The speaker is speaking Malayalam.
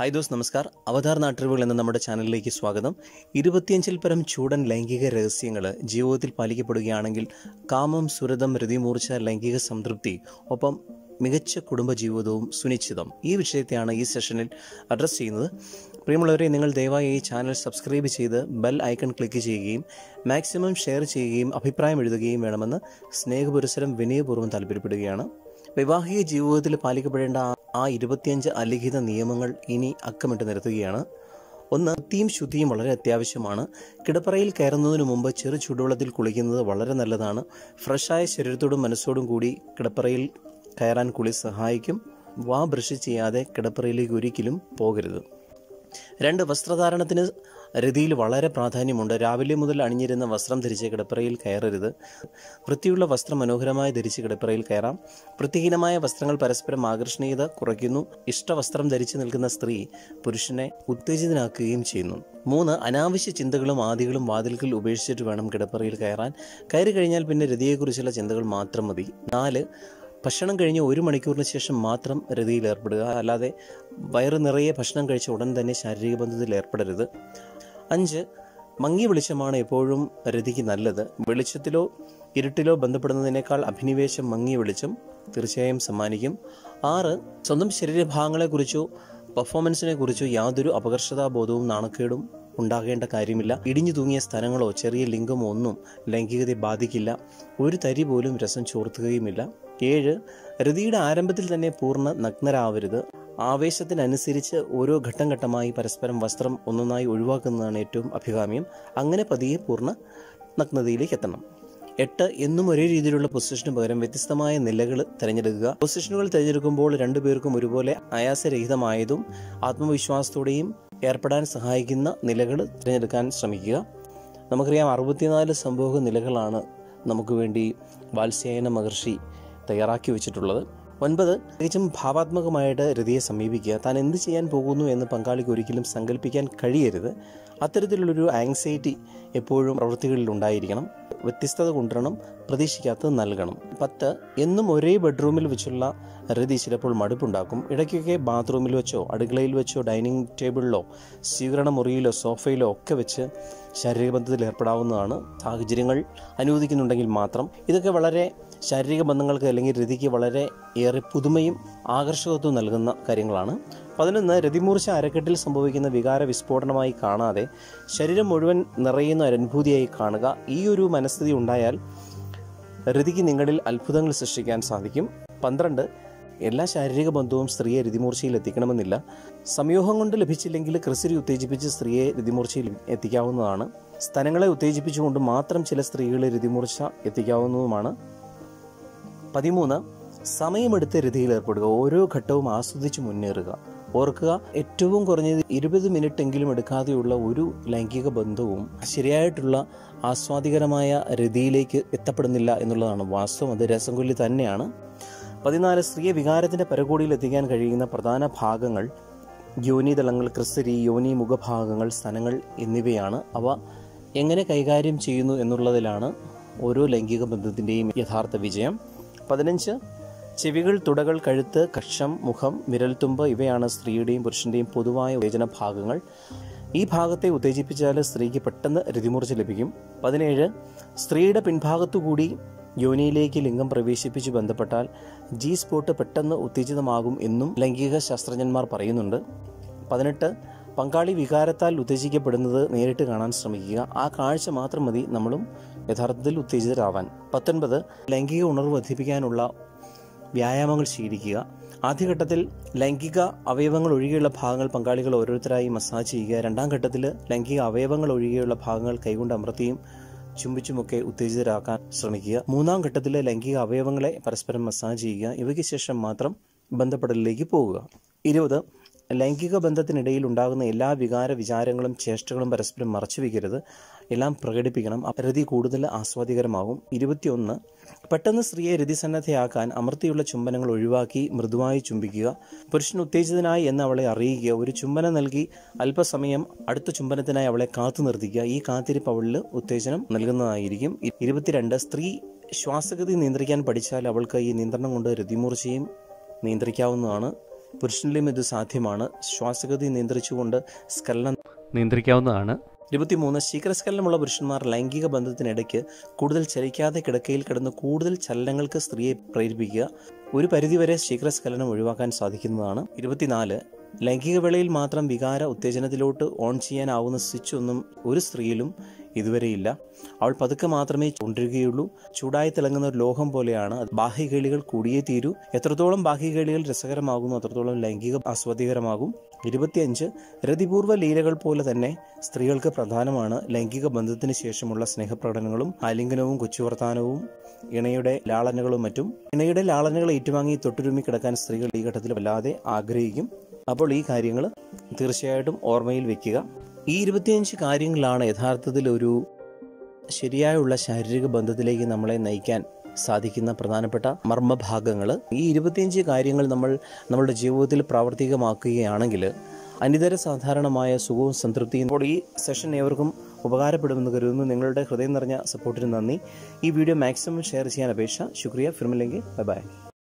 ഹായ് ദോസ് നമസ്കാർ. അവതാർ നാട്ടറിവുകൾ എന്ന നമ്മുടെ ചാനലിലേക്ക് സ്വാഗതം. ഇരുപത്തിയഞ്ചിൽ പരം ചൂടൻ ലൈംഗിക രഹസ്യങ്ങൾ ജീവിതത്തിൽ പാലിക്കപ്പെടുകയാണെങ്കിൽ കാമം സുരതം രതിമൂർച്ച ലൈംഗിക സംതൃപ്തി ഒപ്പം മികച്ച കുടുംബജീവിതവും സുനിശ്ചിതം. ഈ വിഷയത്തെയാണ് ഈ സെഷനിൽ അഡ്രസ്സ് ചെയ്യുന്നത്. പ്രിയമുള്ളവരെ നിങ്ങൾ ദയവായി ഈ ചാനൽ സബ്സ്ക്രൈബ് ചെയ്ത് ബെൽ ഐക്കൺ ക്ലിക്ക് ചെയ്യുകയും മാക്സിമം ഷെയർ ചെയ്യുകയും അഭിപ്രായം എഴുതുകയും വേണമെന്ന് സ്നേഹപുരസരം വിനയപൂർവം താല്പര്യപ്പെടുകയാണ്. വൈവാഹിക ജീവിതത്തിൽ പാലിക്കപ്പെടേണ്ട ആ- ഇരുപത്തിയഞ്ച് അലിഖിത നിയമങ്ങൾ ഇനി അക്കമിട്ട് നിരത്തുകയാണ്. ഒന്ന് വൃത്തിയും ശുദ്ധിയും വളരെ അത്യാവശ്യമാണ്. കിടപ്പറയിൽ കയറുന്നതിന് മുമ്പ് ചെറു ചൂടുവെള്ളത്തിൽ കുളിക്കുന്നത് വളരെ നല്ലതാണ്. ഫ്രഷായ ശരീരത്തോടും മനസ്സോടും കൂടി കിടപ്പറയിൽ കയറാൻ കുളി സഹായിക്കും. വാ ബ്രഷ് ചെയ്യാതെ കിടപ്പറയിലേക്ക് ഒരിക്കലും പോകരുത്. രണ്ട് വസ്ത്രധാരണത്തിന് രതിയിൽ വളരെ പ്രാധാന്യമുണ്ട്. രാവിലെ മുതൽ അണിഞ്ഞിരുന്ന വസ്ത്രം ധരിച്ച് കിടപ്പറയിൽ കയറരുത്. വൃത്തിയുള്ള വസ്ത്രം മനോഹരമായി ധരിച്ച് കിടപ്പറയിൽ കയറാം. വൃത്തിഹീനമായ വസ്ത്രങ്ങൾ പരസ്പരം ആകർഷണീയത കുറയ്ക്കുന്നു. ഇഷ്ടവസ്ത്രം ധരിച്ചു നിൽക്കുന്ന സ്ത്രീ പുരുഷനെ ഉത്തേജിതനാക്കുകയും ചെയ്യുന്നു. മൂന്ന് അനാവശ്യ ചിന്തകളും ആദികളും വാതിൽക്കൽ ഉപേക്ഷിച്ചിട്ട് വേണം കിടപ്പറയിൽ കയറാൻ. കയറി കഴിഞ്ഞാൽ പിന്നെ രതിയെക്കുറിച്ചുള്ള ചിന്തകൾ മാത്രം മതി. നാല് ഭക്ഷണം കഴിഞ്ഞ് ഒരു മണിക്കൂറിന് ശേഷം മാത്രം രതിയിൽ ഏർപ്പെടുക. അല്ലാതെ വയറ് നിറയെ ഭക്ഷണം കഴിച്ച ഉടൻ തന്നെ ശാരീരിക ബന്ധത്തിൽ ഏർപ്പെടരുത്. അഞ്ച് മങ്ങി വെളിച്ചമാണ് എപ്പോഴും രതിക്ക് നല്ലത്. വെളിച്ചത്തിലോ ഇരുട്ടിലോ ബന്ധപ്പെടുന്നതിനേക്കാൾ അഭിനിവേശം മങ്ങിയ വെളിച്ചം തീർച്ചയായും സമ്മാനിക്കും. ആറ് സ്വന്തം ശരീരഭാഗങ്ങളെക്കുറിച്ചോ പെർഫോമൻസിനെ കുറിച്ചോ യാതൊരു അപകർഷതാബോധവും നാണക്കേടും ഉണ്ടാകേണ്ട കാര്യമില്ല. ഇടിഞ്ഞു തൂങ്ങിയ സ്ഥലങ്ങളോ ചെറിയ ലിംഗമോ ഒന്നും ലൈംഗികതയെ ബാധിക്കില്ല. ഒരു തരി പോലും രസം ചോർത്തുകയുമില്ല. ഏഴ് രതിയുടെ ആരംഭത്തിൽ തന്നെ പൂർണ നഗ്നരാവരുത്. ആവേശത്തിനനുസരിച്ച് ഓരോ ഘട്ടം ഘട്ടമായി പരസ്പരം വസ്ത്രം ഒന്നൊന്നായി ഒഴിവാക്കുന്നതാണ് ഏറ്റവും അഭികാമ്യം. അങ്ങനെ പതിയെ പൂർണ നഗ്നതയിലേക്ക് എത്തണം. എട്ട് എന്നും ഒരേ രീതിയിലുള്ള പൊസിഷന് പകരം വ്യത്യസ്തമായ നിലകൾ തിരഞ്ഞെടുക്കുക. പൊസിഷനുകൾ തിരഞ്ഞെടുക്കുമ്പോൾ രണ്ടുപേർക്കും ഒരുപോലെ ആയാസരഹിതമായതും ആത്മവിശ്വാസത്തോടെയും ഏർപ്പെടാൻ സഹായിക്കുന്ന നിലകൾ തിരഞ്ഞെടുക്കാൻ ശ്രമിക്കുക. നമുക്കറിയാം അറുപത്തിനാല് സംഭവ നിലകളാണ് നമുക്ക് വേണ്ടി വാത്സ്യായന മഹർഷി തയ്യാറാക്കി വെച്ചിട്ടുള്ളത്. ഒൻപത് തികച്ചും ഭാവാത്മകമായിട്ട് രതിയെ സമീപിക്കുക. താൻ എന്ത് ചെയ്യാൻ പോകുന്നു എന്ന് പങ്കാളിക്ക് ഒരിക്കലും സങ്കല്പിക്കാൻ കഴിയരുത്. അത്തരത്തിലുള്ളൊരു ആങ്സൈറ്റി എപ്പോഴും പ്രവൃത്തികളിൽ ഉണ്ടായിരിക്കണം. വ്യത്യസ്തത കൊണ്ടുവരണം പ്രതീക്ഷിക്കാത്തത് നൽകണം. പത്ത് എന്നും ഒരേ ബെഡ്റൂമിൽ വെച്ചുള്ള രതി ചിലപ്പോൾ മടുപ്പുണ്ടാക്കും. ഇടയ്ക്കൊക്കെ ബാത്റൂമിൽ വെച്ചോ അടുക്കളയിൽ വെച്ചോ ഡൈനിങ് ടേബിളിലോ സ്വീകരണ മുറിയിലോ സോഫയിലോ ഒക്കെ വെച്ച് ശാരീരികബന്ധത്തിൽ ഏർപ്പെടാവുന്നതാണ് സാഹചര്യങ്ങൾ അനുവദിക്കുന്നുണ്ടെങ്കിൽ മാത്രം. ഇതൊക്കെ വളരെ ശാരീരിക ബന്ധങ്ങൾക്ക് അല്ലെങ്കിൽ രതിക്ക് വളരെ ഏറെ പുതുമയും ആകർഷകത്വവും നൽകുന്ന കാര്യങ്ങളാണ്. പതിനൊന്ന് രതിമൂർച്ച അരക്കെട്ടിൽ സംഭവിക്കുന്ന വികാര വിസ്ഫോടനമായി കാണാതെ ശരീരം മുഴുവൻ നിറയുന്ന അനുഭൂതിയായി കാണുക. ഈ ഒരു മനസ്ഥിതി ഉണ്ടായാൽ രതിക്ക് നിങ്ങളിൽ അത്ഭുതങ്ങൾ സൃഷ്ടിക്കാൻ സാധിക്കും. പന്ത്രണ്ട് എല്ലാ ശാരീരിക ബന്ധവും സ്ത്രീയെ രതിമൂർച്ചയിൽ എത്തിക്കണമെന്നില്ല. സംയോഗം കൊണ്ട് ലഭിച്ചില്ലെങ്കിൽ ക്രിസിരി ഉത്തേജിപ്പിച്ച് സ്ത്രീയെ രതിമൂർച്ചയിൽ എത്തിക്കാവുന്നതാണ്. സ്ഥലങ്ങളെ ഉത്തേജിപ്പിച്ചുകൊണ്ട് മാത്രം ചില സ്ത്രീകളെ രതിമൂർച്ച എത്തിക്കാവുന്നതുമാണ്. പതിമൂന്ന് സമയമെടുത്ത് രതിയിൽ ഏർപ്പെടുക. ഓരോ ഘട്ടവും ആസ്വദിച്ച് മുന്നേറുക. ഓർക്കുക ഏറ്റവും കുറഞ്ഞത് ഇരുപത് മിനിറ്റ് എങ്കിലും എടുക്കാതെയുള്ള ഒരു ലൈംഗിക ബന്ധവും ശരിയായിട്ടുള്ള ആസ്വാദികരമായ രതിയിലേക്ക് എത്തപ്പെടുന്നില്ല എന്നുള്ളതാണ് വാസ്തവം. അത് രസംകൊല്ലി തന്നെയാണ്. പതിനാല് സ്ത്രീയെ വികാരത്തിന്റെ പരകോടിയിൽ എത്തിക്കാൻ കഴിയുന്ന പ്രധാന ഭാഗങ്ങൾ യോനിതലങ്ങൾ ക്രിസ്തരി യോനി മുഖഭാഗങ്ങൾ സ്ഥലങ്ങൾ എന്നിവയാണ്. അവ എങ്ങനെ കൈകാര്യം ചെയ്യുന്നു എന്നുള്ളതിലാണ് ഓരോ ലൈംഗിക ബന്ധത്തിന്റെയും യഥാർത്ഥ വിജയം. പതിനഞ്ച് ചെവികൾ തുടകൾ കഴുത്ത് കക്ഷം മുഖം വിരൽത്തുമ്പ് ഇവയാണ് സ്ത്രീയുടെയും പുരുഷന്റെയും പൊതുവായ ഉത്തേജന ഭാഗങ്ങൾ. ഈ ഭാഗത്തെ ഉത്തേജിപ്പിച്ചാൽ സ്ത്രീക്ക് പെട്ടെന്ന് രതിമൂർച്ച ലഭിക്കും. പതിനേഴ് സ്ത്രീയുടെ പിൻഭാഗത്തുകൂടി യോനിയിലേക്ക് ലിംഗം പ്രവേശിപ്പിച്ച് ബന്ധപ്പെട്ടാൽ ജി സ്പോട്ട് പെട്ടെന്ന് ഉത്തേജിതമാകും എന്നും ലൈംഗിക ശാസ്ത്രജ്ഞന്മാർ പറയുന്നുണ്ട്. പതിനെട്ട് പങ്കാളി വികാരത്താൽ ഉത്തേജിക്കപ്പെടുന്നത് നേരിട്ട് കാണാൻ ശ്രമിക്കുക. ആ കാഴ്ച മാത്രം മതി നമ്മളും യഥാർത്ഥത്തിൽ ഉത്തേജിതരാവാൻ. പത്തൊൻപത് ലൈംഗിക ഉണർവ് വർദ്ധിപ്പിക്കാനുള്ള വ്യായാമങ്ങൾ ശീലിക്കുക ആദ്യഘട്ടത്തിൽ ലൈംഗിക അവയവങ്ങൾ ഒഴികെയുള്ള ഭാഗങ്ങൾ പങ്കാളികൾ ഓരോരുത്തരായി മസാജ് ചെയ്യുക. രണ്ടാം ഘട്ടത്തിൽ ലൈംഗിക അവയവങ്ങൾ ഒഴികെയുള്ള ഭാഗങ്ങൾ കൈകൊണ്ട് അമർത്തിയും ചുംബിച്ചുമൊക്കെ ഉത്തേജിതരാക്കാൻ ശ്രമിക്കുക. മൂന്നാം ഘട്ടത്തിൽ ലൈംഗിക അവയവങ്ങളെ പരസ്പരം മസാജ് ചെയ്യുക. ഇവയ്ക്ക് ശേഷം മാത്രം ബന്ധപ്പെടലിലേക്ക് പോവുക ഇരുപത് ലൈംഗിക ബന്ധത്തിനിടയിൽ ഉണ്ടാകുന്ന എല്ലാ വികാര വിചാരങ്ങളും ചേഷ്ടകളും പരസ്പരം മറച്ചുവെക്കരുത്. എല്ലാം പ്രകടിപ്പിക്കണം. രതി കൂടുതൽ ആസ്വാദികരമാകും. ഇരുപത്തിയൊന്ന്. പെട്ടെന്ന് സ്ത്രീയെ രതിസന്നദ്ധയാക്കാൻ അമർത്തിയുള്ള ചുംബനങ്ങൾ ഒഴിവാക്കി മൃദുവായി ചുംബിക്കുക. പുരുഷൻ ഉത്തേജിതനായി എന്ന് അവളെ അറിയിക്കുക. ഒരു ചുംബനം നൽകി അല്പസമയം അടുത്ത ചുംബനത്തിനായി അവളെ കാത്തു നിർത്തിക്കുക. ഈ കാത്തിരിപ്പ് അവളിൽ ഉത്തേജനം നൽകുന്നതായിരിക്കും. ഇരുപത്തിരണ്ട്. സ്ത്രീ ശ്വാസഗതി നിയന്ത്രിക്കാൻ പഠിച്ചാൽ അവൾക്ക് ഈ നിയന്ത്രണം കൊണ്ട് രതിമൂർച്ചയും നിയന്ത്രിക്കാവുന്നതാണ്. പുരുഷനിലും ഇത് സാധ്യമാണ്. ശ്വാസഗതി നിയന്ത്രിച്ചുകൊണ്ട് സ്കലനം നിയന്ത്രിക്കാവുന്നതാണ്. ഇരുപത്തിമൂന്ന് ശീകരസ്കലനമുള്ള പുരുഷന്മാർ ലൈംഗിക ബന്ധത്തിനിടയ്ക്ക് കൂടുതൽ ചലിക്കാതെ കിടക്കയിൽ കിടന്ന് കൂടുതൽ ചലനങ്ങൾക്ക് സ്ത്രീയെ പ്രേരിപ്പിക്കുക ഒരു പരിധിവരെ ശീകരസ്കലനം ഒഴിവാക്കാൻ സാധിക്കുന്നതാണ്. ഇരുപത്തിനാല് ലൈംഗിക വേളയിൽ മാത്രം വികാര ഉത്തേജനത്തിലോട്ട് ഓൺ ചെയ്യാനാവുന്ന സ്വിച്ച് ഒന്നും ഒരു സ്ത്രീയിലും ഇതുവരെയില്ല. അവൾ പതുക്കെ മാത്രമേ കൊണ്ടിരിക്കുകയുള്ളൂ ചൂടായി തിളങ്ങുന്ന ഒരു ലോഹം പോലെയാണ്. ബാഹ്യകേളികൾ കൂടിയേ തീരൂ. എത്രത്തോളം ബാഹ്യകേളികൾ രസകരമാകുന്നു അത്രത്തോളം ലൈംഗിക ആസ്വാദികരമാകും ഇരുപത്തിയഞ്ച് രതിപൂർവ ലീലകൾ പോലെ തന്നെ സ്ത്രീകൾക്ക് പ്രധാനമാണ് ലൈംഗിക ബന്ധത്തിന് ശേഷമുള്ള സ്നേഹപ്രകടനങ്ങളും ആലിംഗനവും കൊച്ചുവർത്താനവും ഇണയുടെ ലാളനകളും മറ്റും. ഇണയുടെ ലാളനകൾ ഏറ്റുവാങ്ങി തൊട്ടുരുമി കിടക്കാൻ സ്ത്രീകൾ ഈ ഘട്ടത്തിൽ വല്ലാതെ ആഗ്രഹിക്കും. അപ്പോൾ ഈ കാര്യങ്ങൾ തീർച്ചയായിട്ടും ഓർമ്മയിൽ വെക്കുക. ഈ ഇരുപത്തിയഞ്ച് കാര്യങ്ങളാണ് യഥാർത്ഥത്തിൽ ഒരു ശരിയായുള്ള ശാരീരിക ബന്ധത്തിലേക്ക് നമ്മളെ നയിക്കാൻ സാധിക്കുന്ന പ്രധാനപ്പെട്ട മർമ്മഭാഗങ്ങൾ ഈ ഇരുപത്തിയഞ്ച് കാര്യങ്ങൾ നമ്മൾ നമ്മുടെ ജീവിതത്തിൽ പ്രാവർത്തികമാക്കുകയാണെങ്കിൽ അനിതര സാധാരണമായ സുഖവും സംതൃപ്തിയും ഇപ്പോൾ ഈ സെഷൻ ഏവർക്കും ഉപകാരപ്പെടുമെന്ന് കരുതുന്നു. നിങ്ങളുടെ ഹൃദയം നിറഞ്ഞ സപ്പോർട്ടിന് നന്ദി. ഈ വീഡിയോ മാക്സിമം ഷെയർ ചെയ്യാൻ അപേക്ഷ. ശുക്രിയ. ഫിർമില്ലെങ്കിൽ ബൈ ബൈ.